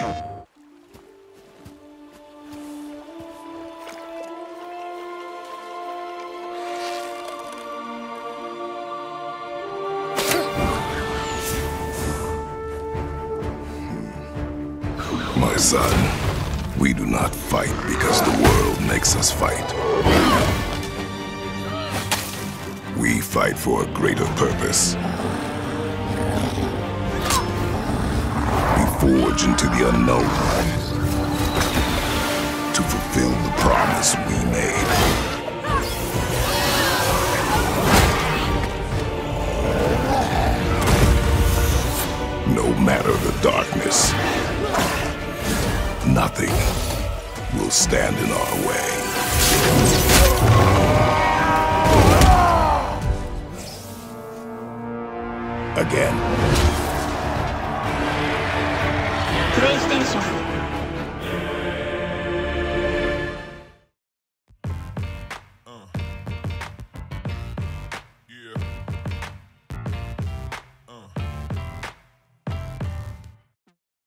My son, we do not fight because the world makes us fight. We fight for a greater purpose. Forge into the unknown to fulfill the promise we made. No matter the darkness, nothing will stand in our way. Again. 英雄。